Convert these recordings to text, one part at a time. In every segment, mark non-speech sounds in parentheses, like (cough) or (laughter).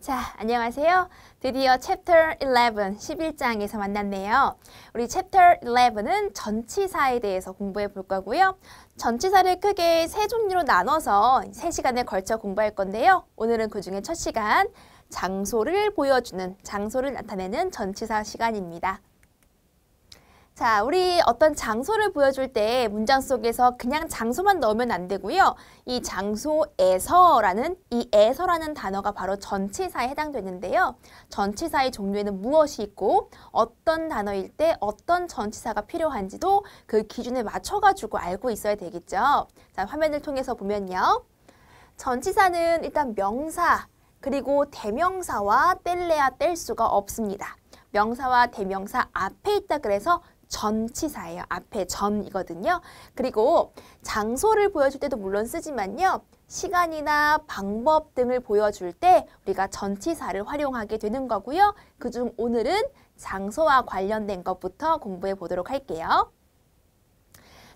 자, 안녕하세요. 드디어 챕터 11, 11장에서 만났네요. 우리 챕터 11은 전치사에 대해서 공부해 볼 거고요. 전치사를 크게 세 종류로 나눠서 세시간에 걸쳐 공부할 건데요. 오늘은 그 중에 첫 시간, 장소를 보여주는, 장소를 나타내는 전치사 시간입니다. 자, 우리 어떤 장소를 보여줄 때 문장 속에서 그냥 장소만 넣으면 안 되고요. 이 장소에서라는 이 에서라는 단어가 바로 전치사에 해당되는데요. 전치사의 종류에는 무엇이 있고 어떤 단어일 때 어떤 전치사가 필요한지도 그 기준에 맞춰가지고 알고 있어야 되겠죠. 자, 화면을 통해서 보면요. 전치사는 일단 명사 그리고 대명사와 뗄래야 뗄 수가 없습니다. 명사와 대명사 앞에 있다 그래서 전치사예요. 앞에 전이거든요. 그리고 장소를 보여줄 때도 물론 쓰지만요. 시간이나 방법 등을 보여줄 때 우리가 전치사를 활용하게 되는 거고요. 그중 오늘은 장소와 관련된 것부터 공부해 보도록 할게요.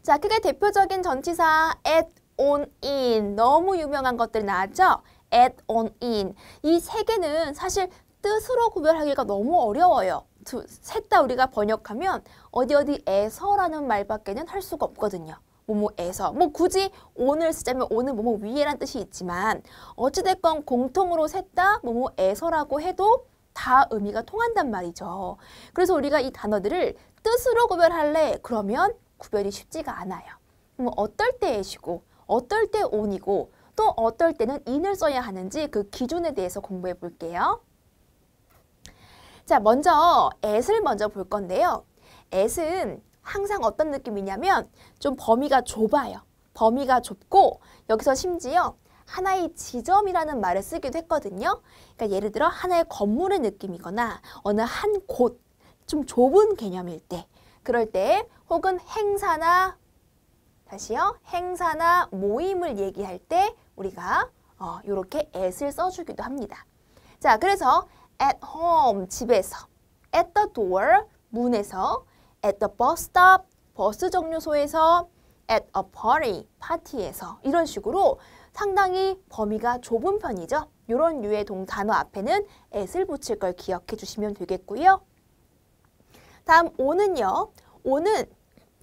자, 크게 대표적인 전치사 at, on, in 너무 유명한 것들 나왔죠? at, on, in 이 세 개는 사실 뜻으로 구별하기가 너무 어려워요. 셋 다 우리가 번역하면 어디 어디에서라는 말밖에는 할 수가 없거든요. 뭐뭐에서 뭐 굳이 오늘 쓰자면 오늘 뭐뭐 위에란 뜻이 있지만 어찌됐건 공통으로 셋 다 뭐뭐에서라고 해도 다 의미가 통한단 말이죠. 그래서 우리가 이 단어들을 뜻으로 구별할래 그러면 구별이 쉽지가 않아요. 뭐 어떨 때 에시고 어떨 때 온이고 또 어떨 때는 인을 써야 하는지 그 기준에 대해서 공부해 볼게요. 자, 먼저 at을 먼저 볼 건데요. at은 항상 어떤 느낌이냐면 좀 범위가 좁아요. 범위가 좁고 여기서 심지어 하나의 지점이라는 말을 쓰기도 했거든요. 그러니까 예를 들어 하나의 건물의 느낌이거나 어느 한 곳, 좀 좁은 개념일 때 그럴 때 혹은 행사나 다시요. 행사나 모임을 얘기할 때 우리가 어, 이렇게 at을 써주기도 합니다. 자, 그래서 at home 집에서 at the door 문에서 at the bus stop 버스 정류소에서 at a party 파티에서 이런 식으로 상당히 범위가 좁은 편이죠. 이런 류의 동 단어 앞에는 at을 붙일 걸 기억해 주시면 되겠고요. 다음 오는요. 오는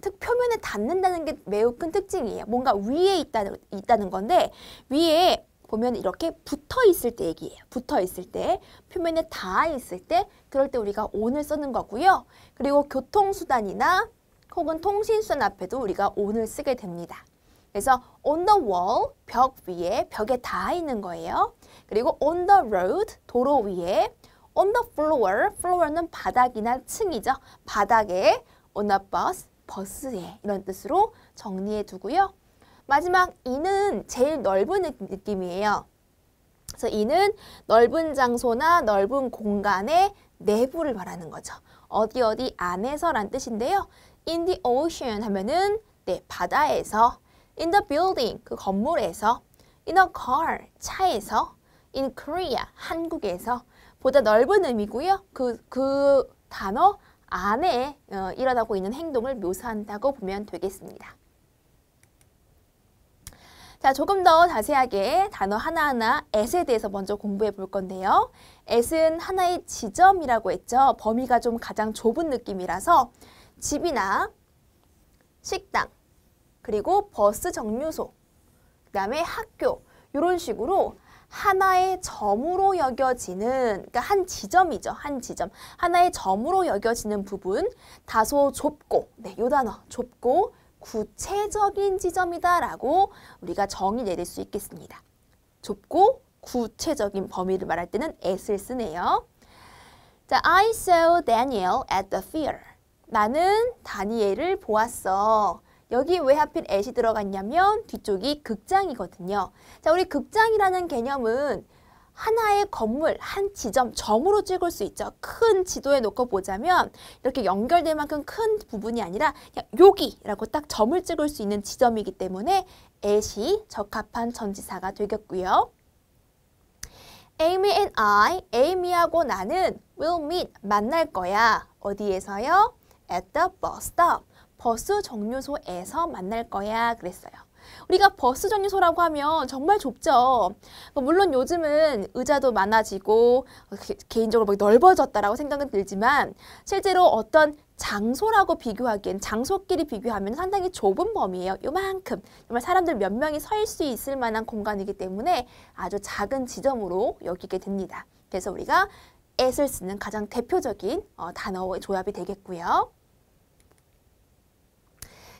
특 표면에 닿는다는 게 매우 큰 특징이에요. 뭔가 위에 있다는, 있다는 건데 위에 보면 이렇게 붙어 있을 때 얘기예요. 붙어 있을 때, 표면에 닿아 있을 때, 그럴 때 우리가 on을 쓰는 거고요. 그리고 교통수단이나 혹은 통신수단 앞에도 우리가 on을 쓰게 됩니다. 그래서 on the wall, 벽 위에, 벽에 닿아 있는 거예요. 그리고 on the road, 도로 위에, on the floor, floor는 바닥이나 층이죠. 바닥에, on a bus, 버스에 이런 뜻으로 정리해 두고요. 마지막 이는 제일 넓은 느낌이에요. 그래서 이는 넓은 장소나 넓은 공간의 내부를 말하는 거죠. 어디 어디 안에서란 뜻인데요. In the ocean 하면은 네, 바다에서 In the building 그 건물에서 In a car 차에서 In Korea 한국에서 보다 넓은 의미고요. 그, 그 단어 안에 어, 일어나고 있는 행동을 묘사한다고 보면 되겠습니다. 자, 조금 더 자세하게 단어 하나하나 at에 대해서 먼저 공부해 볼 건데요. at은 하나의 지점이라고 했죠. 범위가 좀 가장 좁은 느낌이라서 집이나 식당, 그리고 버스 정류소, 그 다음에 학교 이런 식으로 하나의 점으로 여겨지는 그러니까 한 지점이죠. 한 지점. 하나의 점으로 여겨지는 부분 다소 좁고 네, 요 단어 좁고 구체적인 지점이다라고 우리가 정의 내릴 수 있겠습니다. 좁고 구체적인 범위를 말할 때는 at을 쓰네요. 자, I saw Daniel at the fair. 나는 다니엘을 보았어. 여기 왜 하필 at이 들어갔냐면 뒤쪽이 극장이거든요. 자, 우리 극장이라는 개념은 하나의 건물, 한 지점, 점으로 찍을 수 있죠. 큰 지도에 놓고 보자면 이렇게 연결될 만큼 큰 부분이 아니라 그냥 여기라고 딱 점을 찍을 수 있는 지점이기 때문에 at이 적합한 전지사가 되겠고요. Amy and I, Amy하고 나는 will meet, 만날 거야. 어디에서요? At the bus stop, 버스 정류소에서 만날 거야 그랬어요. 우리가 버스 정류소라고 하면 정말 좁죠. 뭐 물론 요즘은 의자도 많아지고 개인적으로 뭐 넓어졌다라고 생각은 들지만 실제로 어떤 장소라고 비교하기엔 장소끼리 비교하면 상당히 좁은 범위예요. 요만큼 정말 사람들 몇 명이 서 수 있을 만한 공간이기 때문에 아주 작은 지점으로 여기게 됩니다. 그래서 우리가 at을 쓰는 가장 대표적인 어, 단어의 조합이 되겠고요.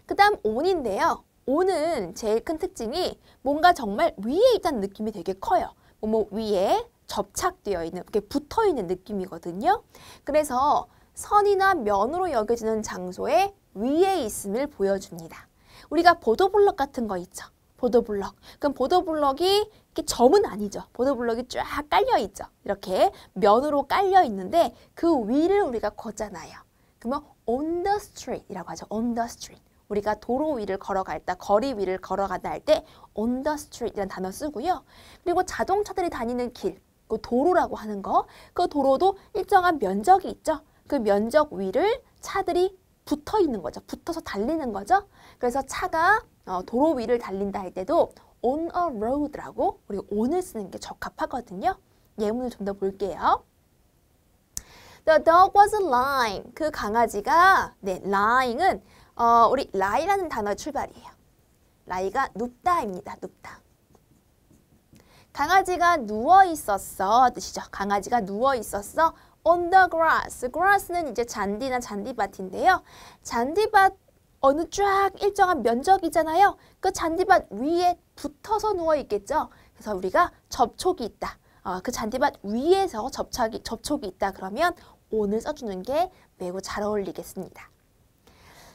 그 다음 on인데요. On은 제일 큰 특징이 뭔가 정말 위에 있다는 느낌이 되게 커요. 뭐 위에 접착되어 있는, 이렇게 붙어 있는 느낌이거든요. 그래서 선이나 면으로 여겨지는 장소에 위에 있음을 보여줍니다. 우리가 보도블럭 같은 거 있죠. 보도블럭. 그럼 보도블럭이 이렇게 점은 아니죠. 보도블럭이 쫙 깔려 있죠. 이렇게 면으로 깔려 있는데 그 위를 우리가 걷잖아요. 그러면 on the street이라고 하죠. on the street. 우리가 도로 위를 걸어갈 때, 거리 위를 걸어가다 할 때 on the street이라는 단어 쓰고요. 그리고 자동차들이 다니는 길, 그 도로라고 하는 거, 그 도로도 일정한 면적이 있죠. 그 면적 위를 차들이 붙어 있는 거죠. 붙어서 달리는 거죠. 그래서 차가 어, 도로 위를 달린다 할 때도 on a road라고 우리 on을 쓰는 게 적합하거든요. 예문을 좀 더 볼게요. The dog was lying. 그 강아지가 네, lying은 어, 우리 lie라는 단어 출발이에요. lie가 눕다입니다. 눕다. 강아지가 누워 있었어 뜻이죠. 강아지가 누워 있었어. on the grass. grass는 이제 잔디나 잔디밭인데요. 잔디밭 어느 쫙 일정한 면적이잖아요. 그 잔디밭 위에 붙어서 누워 있겠죠. 그래서 우리가 접촉이 있다. 어, 그 잔디밭 위에서 접촉이, 접촉이 있다 그러면 on을 써주는 게 매우 잘 어울리겠습니다.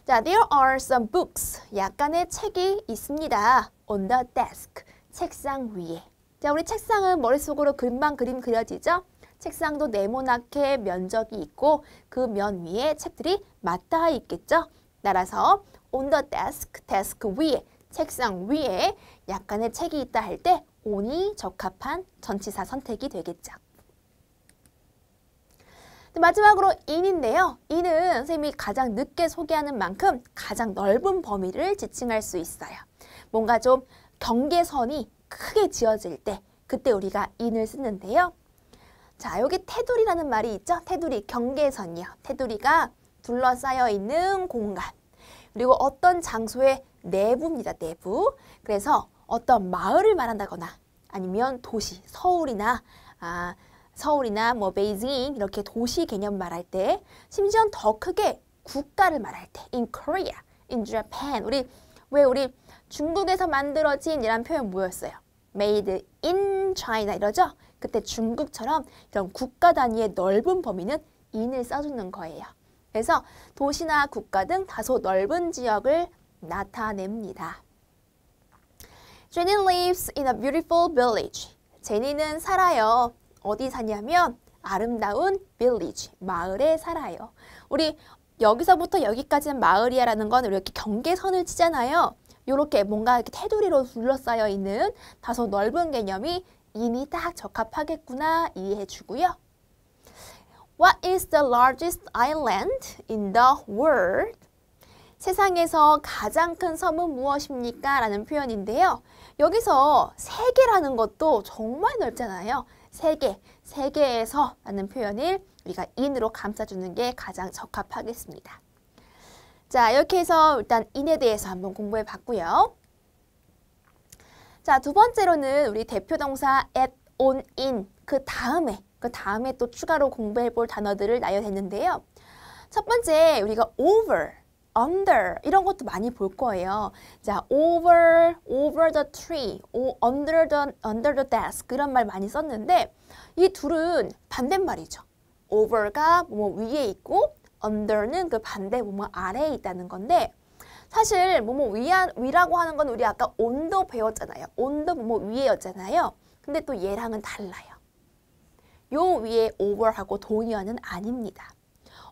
자, there are some books. 약간의 책이 있습니다. on the desk. 책상 위에. 자, 우리 책상은 머릿속으로 금방 그림 그려지죠? 책상도 네모나게 면적이 있고 그 면 위에 책들이 맞닿아 있겠죠? 따라서 on the desk, 데스크 위에, 책상 위에 약간의 책이 있다 할 때 on이 적합한 전치사 선택이 되겠죠. 마지막으로 in인데요. in은 선생님이 가장 늦게 소개하는 만큼 가장 넓은 범위를 지칭할 수 있어요. 뭔가 좀 경계선이 크게 지어질 때 그때 우리가 in을 쓰는데요. 자, 여기 테두리라는 말이 있죠? 테두리, 경계선이요. 테두리가 둘러싸여 있는 공간. 그리고 어떤 장소의 내부입니다. 내부. 그래서 어떤 마을을 말한다거나 아니면 도시, 서울이나 아, 서울이나 뭐 베이징 이렇게 도시 개념 말할 때 심지어 더 크게 국가를 말할 때 in Korea, in Japan 우리 왜 우리 중국에서 만들어진 이란 표현 뭐였어요? made in China 이러죠? 그때 중국처럼 이런 국가 단위의 넓은 범위는 in을 써주는 거예요. 그래서 도시나 국가 등 다소 넓은 지역을 나타냅니다. Jenny lives in a beautiful village. 제니는 살아요. 어디 사냐면 아름다운 village, 마을에 살아요. 우리 여기서부터 여기까지는 마을이야라는 건 이렇게 경계선을 치잖아요. 이렇게 뭔가 이렇게 테두리로 둘러싸여 있는 다소 넓은 개념이 이미 딱 적합하겠구나 이해해 주고요. What is the largest island in the world? 세상에서 가장 큰 섬은 무엇입니까? 라는 표현인데요. 여기서 세계라는 것도 정말 넓잖아요. 세계, 세계에서 라는 표현을 우리가 in으로 감싸주는 게 가장 적합하겠습니다. 자, 이렇게 해서 일단 in에 대해서 한번 공부해 봤고요. 자, 두 번째로는 우리 대표 동사 at, on, in 그 다음에 그 다음에 또 추가로 공부해 볼 단어들을 나열했는데요. 첫 번째 우리가 over, under 이런 것도 많이 볼 거예요. 자, over, over the tree, under the under the desk 이런 말 많이 썼는데 이 둘은 반대말이죠. over가 뭐 위에 있고 under는 그 반대 뭐 아래에 있다는 건데 사실 뭐뭐 위안, 위라고 하는 건 우리 아까 온도 배웠잖아요. 온도 뭐뭐 위에였잖아요. 근데 또 얘랑은 달라요. 요 위에 over하고 동의어는 아닙니다.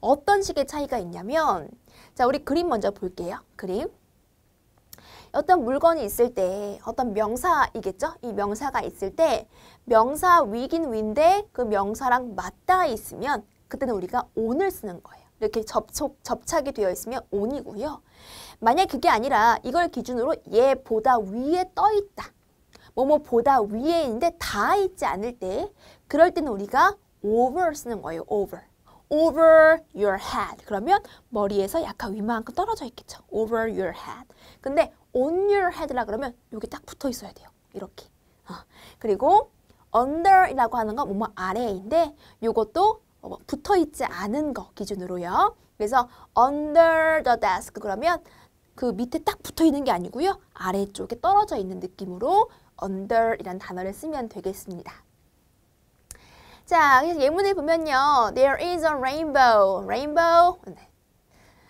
어떤 식의 차이가 있냐면 자 우리 그림 먼저 볼게요. 그림. 어떤 물건이 있을 때 어떤 명사이겠죠? 이 명사가 있을 때 명사 위긴 위인데 그 명사랑 맞닿아 있으면 그때는 우리가 on을 쓰는 거예요. 이렇게 접촉, 접착이 되어 있으면 on이고요. 만약 그게 아니라 이걸 기준으로 얘보다 위에 떠 있다. 뭐뭐보다 위에 있는데 다 있지 않을 때 그럴 때는 우리가 over 쓰는 거예요. over. Over your head. 그러면 머리에서 약간 위만큼 떨어져 있겠죠. over your head. 근데 on your head라 그러면 여기 딱 붙어 있어야 돼요. 이렇게. 어. 그리고 under이라고 하는 건 뭐뭐 아래인데 이것도 뭐 붙어 있지 않은 거 기준으로요. 그래서 under the desk 그러면 그 밑에 딱 붙어 있는 게 아니고요. 아래쪽에 떨어져 있는 느낌으로 under이란 단어를 쓰면 되겠습니다. 자, 그래서 예문을 보면요. There is a rainbow. rainbow. 네.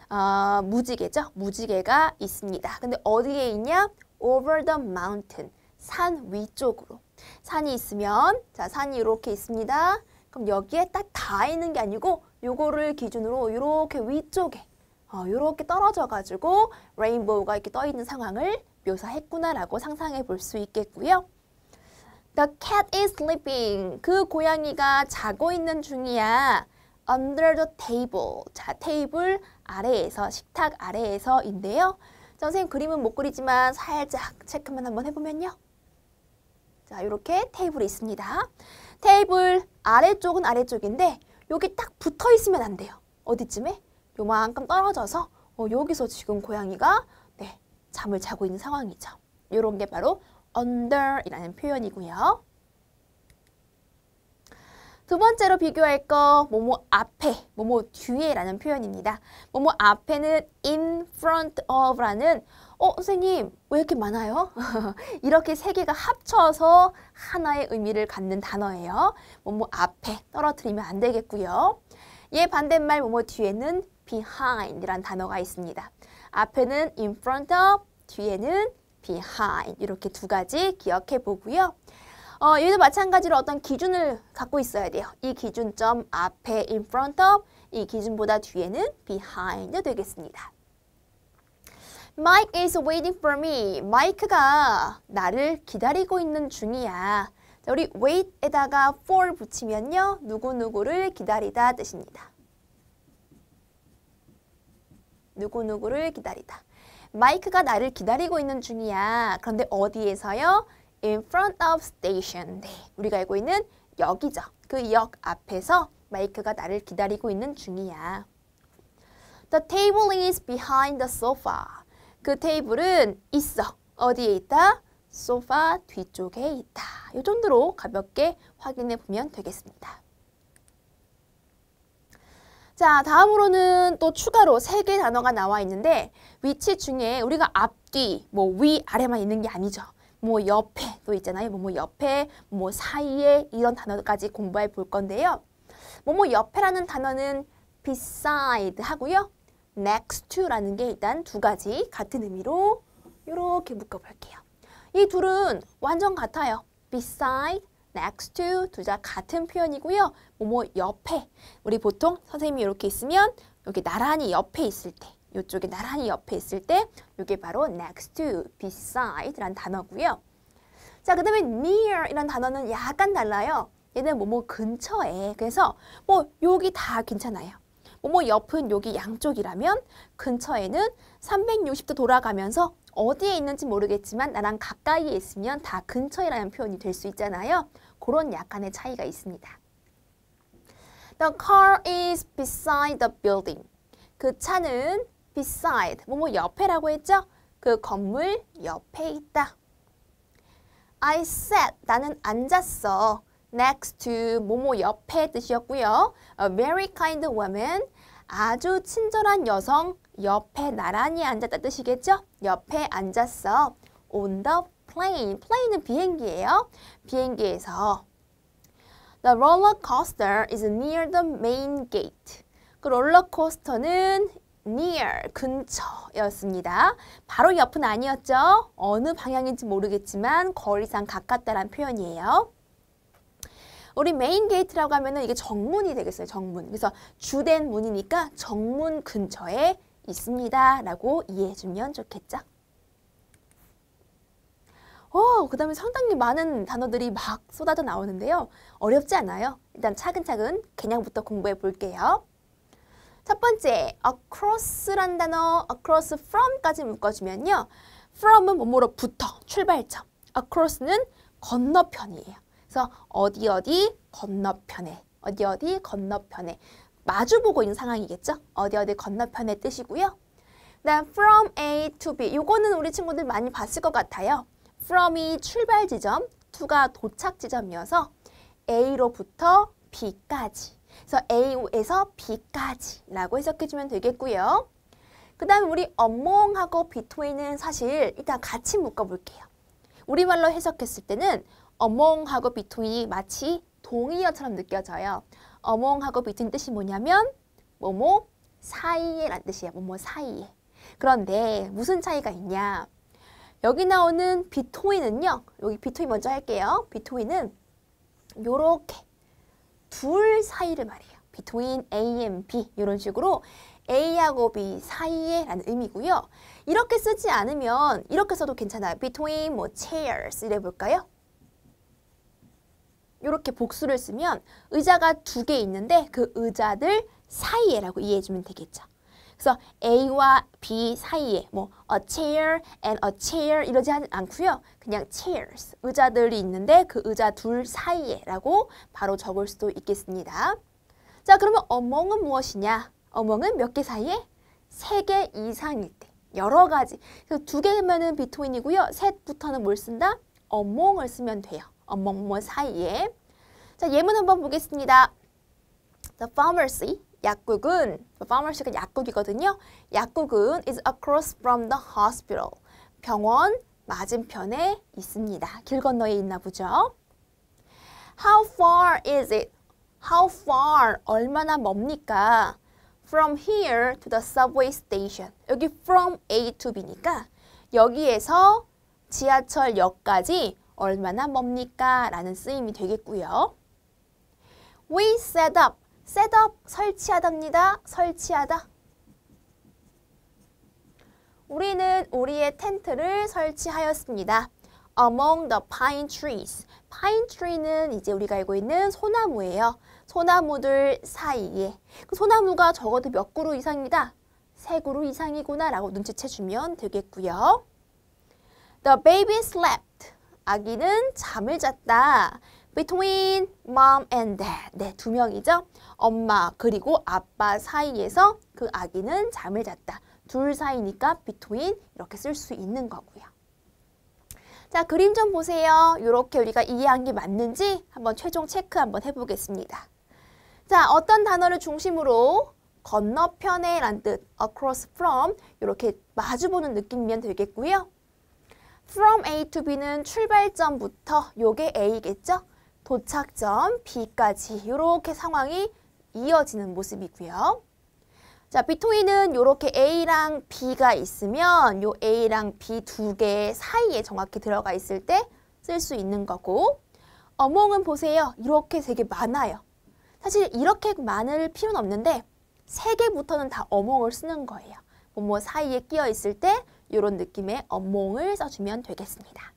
어, 무지개죠? 무지개가 있습니다. 근데 어디에 있냐? over the mountain. 산 위쪽으로. 산이 있으면 자, 산이 이렇게 있습니다. 그럼 여기에 딱 다 있는 게 아니고 요거를 기준으로 이렇게 위쪽에 어, 이렇게 떨어져 가지고 레인보우가 이렇게 떠 있는 상황을 묘사했구나라고 상상해 볼 수 있겠고요. The cat is sleeping. 그 고양이가 자고 있는 중이야. Under the table. 자, 테이블 아래에서, 식탁 아래에서인데요. 자, 선생님 그림은 못 그리지만 살짝 체크만 한번 해보면요. 자, 이렇게 테이블이 있습니다. 테이블 아래쪽은 아래쪽인데 여기 딱 붙어 있으면 안 돼요. 어디쯤에? 요만큼 떨어져서 어, 여기서 지금 고양이가 네, 잠을 자고 있는 상황이죠. 이런 게 바로 under이라는 표현이고요. 두 번째로 비교할 거 뭐뭐 앞에, 뭐뭐 뒤에라는 표현입니다. 뭐뭐 앞에는 in front of라는 어 선생님 왜 이렇게 많아요? (laughs) 이렇게 세 개가 합쳐서 하나의 의미를 갖는 단어예요. 뭐뭐 앞에 떨어뜨리면 안 되겠고요. 얘 반대말 뭐뭐 뒤에는 behind이란 단어가 있습니다. 앞에는 in front of, 뒤에는 behind 이렇게 두 가지 기억해 보고요. 어, 얘도 마찬가지로 어떤 기준을 갖고 있어야 돼요. 이 기준점 앞에 in front of, 이 기준보다 뒤에는 behind 되겠습니다. Mike is waiting for me. 마이크가 나를 기다리고 있는 중이야. 자, 우리 wait에다가 for 붙이면요. 누구누구를 기다리다 뜻입니다. 누구누구를 기다리다. 마이크가 나를 기다리고 있는 중이야. 그런데 어디에서요? In front of station. 네, 우리가 알고 있는 역이죠. 그 역 앞에서 마이크가 나를 기다리고 있는 중이야. The table is behind the sofa. 그 테이블은 있어. 어디에 있다? 소파 뒤쪽에 있다. 이 정도로 가볍게 확인해 보면 되겠습니다. 자, 다음으로는 또 추가로 세 개 단어가 나와 있는데 위치 중에 우리가 앞뒤, 뭐 위, 아래만 있는 게 아니죠. 뭐 옆에 또 있잖아요. 뭐뭐 옆에, 뭐 사이에 이런 단어까지 공부해 볼 건데요. 뭐뭐 옆에라는 단어는 beside 하고요. next to라는 게 일단 두 가지 같은 의미로 이렇게 묶어 볼게요. 이 둘은 완전 같아요. beside next to 두자 같은 표현이고요. 뭐뭐 옆에 우리 보통 선생님이 이렇게 있으면 여기 나란히 옆에 있을 때 이쪽에 나란히 옆에 있을 때 이게 바로 next to, beside라는 단어고요. 자, 그 다음에 near 이란 단어는 약간 달라요. 얘는 뭐뭐 근처에 그래서 뭐 여기 다 괜찮아요. 뭐뭐 옆은 여기 양쪽이라면 근처에는 360도 돌아가면서 어디에 있는지 모르겠지만 나랑 가까이에 있으면 다 근처이라는 표현이 될 수 있잖아요. 그런 약간의 차이가 있습니다. The car is beside the building. 그 차는 beside, 뭐뭐 옆에라고 했죠? 그 건물 옆에 있다. I sat, 나는 앉았어. next to, 뭐뭐 옆에 뜻이었고요. A very kind woman, 아주 친절한 여성 옆에 나란히 앉았다 뜻이겠죠? 옆에 앉았어. On the plane. plane은 비행기예요. 비행기에서 The roller coaster is near the main gate. 그 롤러코스터는 near, 근처였습니다. 바로 옆은 아니었죠? 어느 방향인지 모르겠지만 거리상 가깝다란 표현이에요. 우리 main gate라고 하면 이게 정문이 되겠어요. 정문. 그래서 주된 문이니까 정문 근처에 있습니다. 라고 이해해주면 좋겠죠? 어, 그 다음에 상당히 많은 단어들이 막 쏟아져 나오는데요. 어렵지 않아요. 일단 차근차근 개념부터 공부해 볼게요. 첫 번째, across란 단어, across from까지 묶어주면요. from은 뭐뭐로부터, 출발점. across는 건너편이에요. 그래서 어디 어디 건너편에, 어디 어디 건너편에 마주보고 있는 상황이겠죠? 어디 어디 건너편의 뜻이고요. 그다음 from A to B. 요거는 우리 친구들 많이 봤을 것 같아요. from이 출발 지점, to가 도착 지점이어서 A로부터 B까지. 그래서 A에서 B까지라고 해석해주면 되겠고요. 그 다음에 우리 among하고 between은 사실 일단 같이 묶어볼게요. 우리말로 해석했을 때는 among하고 between이 마치 동의어처럼 느껴져요. among하고 between 뜻이 뭐냐면 뭐뭐 사이에 란 뜻이에요. 뭐뭐 사이에. 그런데 무슨 차이가 있냐? 여기 나오는 between은요. 여기 between 먼저 할게요. between은 요렇게 둘 사이를 말해요. between A and B 이런 식으로 A하고 B 사이에 라는 의미고요. 이렇게 쓰지 않으면 이렇게 써도 괜찮아요. between 뭐 chairs 이래 볼까요? 이렇게 복수를 쓰면 의자가 두 개 있는데 그 의자들 사이에라고 이해해주면 되겠죠. 그래서 A와 B 사이에 뭐 a chair and a chair 이러지 않고요. 그냥 chairs 의자들이 있는데 그 의자 둘 사이에라고 바로 적을 수도 있겠습니다. 자 그러면 among은 무엇이냐? among은 몇 개 사이에? 세 개 이상일 때 여러 가지 그래서 두 개면은 between이고요. 셋부터는 뭘 쓴다? among을 쓰면 돼요. among 뭐 사이에 자 예문 한번 보겠습니다. The pharmacy 약국은 pharmacy가 약국이거든요. 약국은 is across from the hospital. 병원 맞은편에 있습니다. 길 건너에 있나 보죠. How far is it? How far 얼마나 멉니까? From here to the subway station. 여기 from A to B니까 여기에서 지하철역까지 얼마나 멉니까? 라는 쓰임이 되겠고요. We set up 셋업 설치하답니다. 설치하다. 우리는 우리의 텐트를 설치하였습니다. Among the pine trees. pine tree는 이제 우리가 알고 있는 소나무예요. 소나무들 사이에. 그 소나무가 적어도 몇 그루 이상이다? 세 그루 이상이구나 라고 눈치채주면 되겠고요. The baby slept. 아기는 잠을 잤다. Between mom and dad. 네, 두 명이죠. 엄마 그리고 아빠 사이에서 그 아기는 잠을 잤다. 둘 사이니까 between 이렇게 쓸 수 있는 거고요. 자, 그림 좀 보세요. 이렇게 우리가 이해한 게 맞는지 한번 최종 체크 한번 해보겠습니다. 자, 어떤 단어를 중심으로 건너편에 란 뜻, across from 이렇게 마주보는 느낌이면 되겠고요. from A to B는 출발점부터 요게 A겠죠? 도착점 B까지 이렇게 상황이 이어지는 모습이고요. 자, between은 이렇게 A랑 B가 있으면 요 A랑 B 두 개 사이에 정확히 들어가 있을 때 쓸 수 있는 거고 among은 보세요. 이렇게 되게 많아요. 사실 이렇게 많을 필요는 없는데 세 개부터는 다 among을 쓰는 거예요. 뭐 사이에 끼어 있을 때 이런 느낌의 among을 써주면 되겠습니다.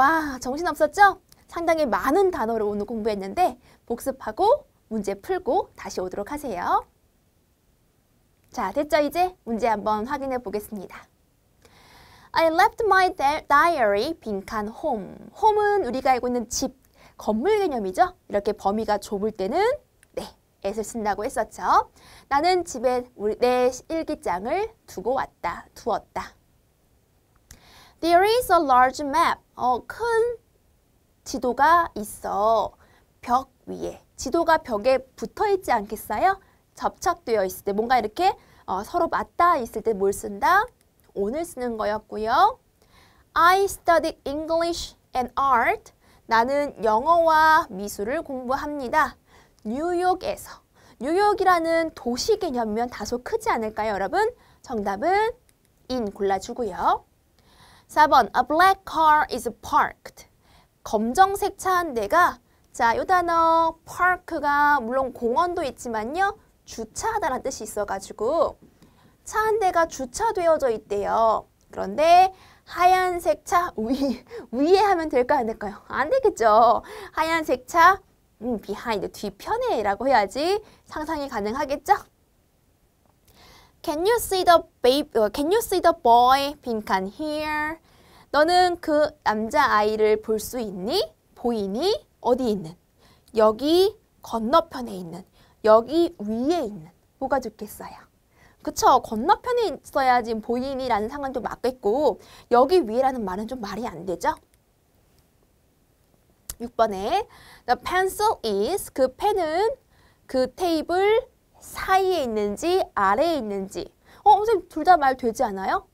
와, 정신없었죠? 상당히 많은 단어를 오늘 공부했는데 복습하고 문제 풀고 다시 오도록 하세요. 자, 됐죠? 이제 문제 한번 확인해 보겠습니다. I left my diary 빈칸 home. home은 우리가 알고 있는 집, 건물 개념이죠? 이렇게 범위가 좁을 때는 네, 애을 쓴다고 했었죠. 나는 집에 내 일기장을 두고 왔다, 두었다. There is a large map. 어, 큰 지도가 있어. 벽 위에. 지도가 벽에 붙어 있지 않겠어요? 접착되어 있을 때 뭔가 이렇게 어, 서로 맞닿아 있을 때 뭘 쓴다? 오늘 쓰는 거였고요. I studied English and art. 나는 영어와 미술을 공부합니다. 뉴욕에서. 뉴욕이라는 도시 개념이면 다소 크지 않을까요, 여러분? 정답은 in 골라주고요. 4번 A black car is parked. 검정색 차 한 대가 자, 요 단어 park가 물론 공원도 있지만요. 주차하다라는 뜻이 있어가지고 차 한 대가 주차되어져 있대요. 그런데 하얀색 차 (laughs) 위, 위에 하면 될까요? 안 될까요? 안 되겠죠. 하얀색 차 음, behind 뒤편에 라고 해야지 상상이 가능하겠죠? Can you see the baby? 어, Can you see the boy? 빈칸 here. 너는 그 남자 아이를 볼 수 있니? 보이니? 어디 있는? 여기 건너편에 있는. 여기 위에 있는. 뭐가 좋겠어요? 그쵸? 건너편에 있어야지 보이니라는 상황 좀 맞겠고 여기 위에라는 말은 좀 말이 안 되죠? 6번에 The pencil is 그 펜은 그 테이블 사이에 있는지 아래에 있는지 어, 선생님 둘 다 말 되지 않아요?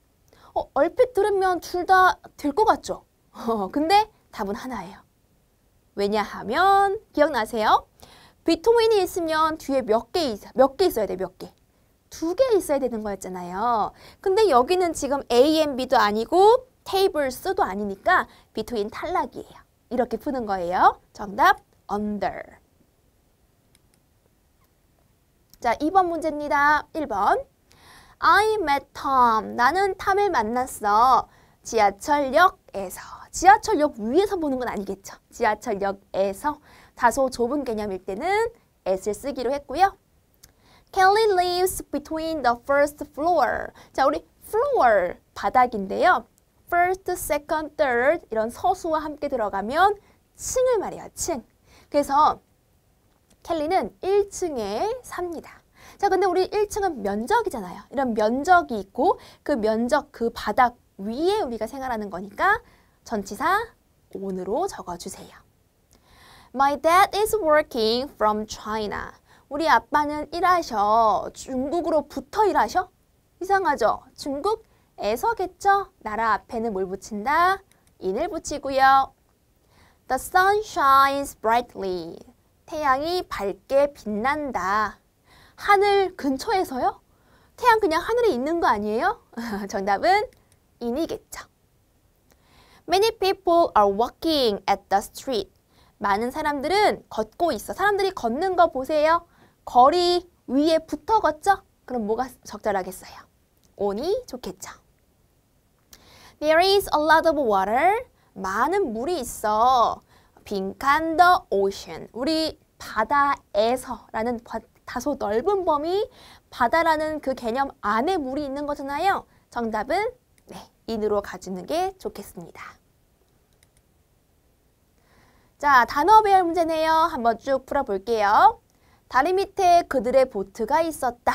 어, 얼핏 들으면 둘 다 될 것 같죠? 어, (laughs) 근데 답은 하나예요. 왜냐하면 기억나세요? 비트윈이 있으면 뒤에 몇 개 몇 개 있어야 돼, 몇 개. 두 개 있어야 되는 거였잖아요. 근데 여기는 지금 A and B도 아니고 테이블스도 아니니까 비트윈 탈락이에요. 이렇게 푸는 거예요. 정답 under. 자, 2번 문제입니다. 1번. I met Tom. 나는 탐을 만났어. 지하철역에서. 지하철역 위에서 보는 건 아니겠죠. 지하철역에서 다소 좁은 개념일 때는 s를 쓰기로 했고요. Kelly lives between the first floor. 자, 우리 floor 바닥인데요. first, second, third 이런 서수와 함께 들어가면 층을 말해요. 층. 그래서 켈리는 1층에 삽니다. 자, 근데 우리 1층은 면적이잖아요. 이런 면적이 있고 그 면적, 그 바닥 위에 우리가 생활하는 거니까 전치사 on으로 적어주세요. My dad is working from China. 우리 아빠는 일하셔. 중국으로 붙어 일하셔? 이상하죠? 중국에서겠죠? 나라 앞에는 뭘 붙인다? in을 붙이고요. The sun shines brightly. 태양이 밝게 빛난다. 하늘 근처에서요? 태양 그냥 하늘에 있는 거 아니에요? (laughs) 정답은 in이겠죠. Many people are walking at the street. 많은 사람들은 걷고 있어. 사람들이 걷는 거 보세요. 거리 위에 붙어 걷죠? 그럼 뭐가 적절하겠어요? on이 좋겠죠. There is a lot of water. 많은 물이 있어. 빈칸 the ocean. 우리 바다에서라는 다소 넓은 범위 바다라는 그 개념 안에 물이 있는 거잖아요. 정답은 네, 인으로 가지는 게 좋겠습니다. 자, 단어 배열 문제네요. 한번 쭉 풀어볼게요. 다리 밑에 그들의 보트가 있었다.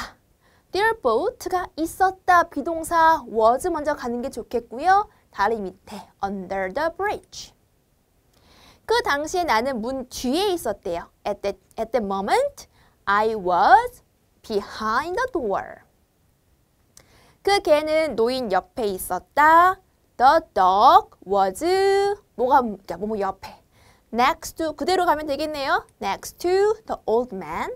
Their boat가 있었다. 비동사 was 먼저 가는 게 좋겠고요. 다리 밑에 under the bridge. 그 당시에 나는 문 뒤에 있었대요. At that, at that moment, I was behind the door. 그 개는 노인 옆에 있었다. The dog was 뭐가 뭐뭐 옆에. Next to 그대로 가면 되겠네요. Next to the old man.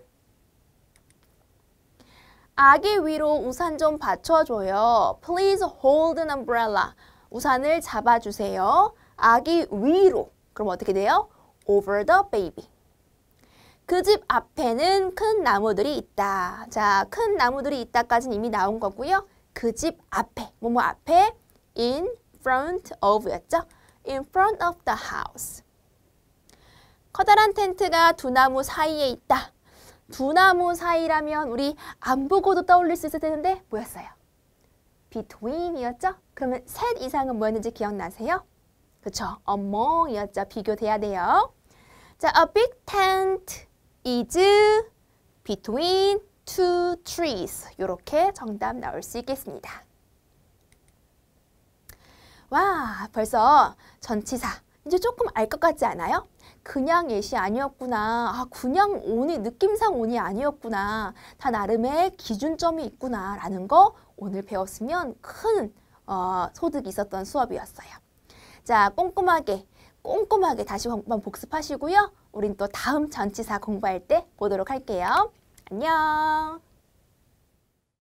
아기 위로 우산 좀 받쳐줘요. Please hold an umbrella. 우산을 잡아주세요. 아기 위로. 그럼 어떻게 돼요? Over the baby. 그 집 앞에는 큰 나무들이 있다. 자, 큰 나무들이 있다까지는 이미 나온 거고요. 그 집 앞에, 뭐뭐 앞에 in front of였죠? in front of the house. 커다란 텐트가 두 나무 사이에 있다. 두 나무 사이라면 우리 안 보고도 떠올릴 수 있을 텐데 뭐였어요? between이었죠? 그러면 셋 이상은 뭐였는지 기억나세요? 그쵸? among이었죠. 비교돼야 돼요. 자, a big tent is between two trees. 이렇게 정답 나올 수 있겠습니다. 와, 벌써 전치사. 이제 조금 알 것 같지 않아요? 그냥 예시 아니었구나. 아, 그냥 온이, 느낌상 온이 아니었구나. 다 나름의 기준점이 있구나. 라는 거 오늘 배웠으면 큰 어, 소득이 있었던 수업이었어요. 자, 꼼꼼하게 꼼꼼하게 다시 한번 복습하시고요. 우린 또 다음 전치사 공부할 때 보도록 할게요. 안녕.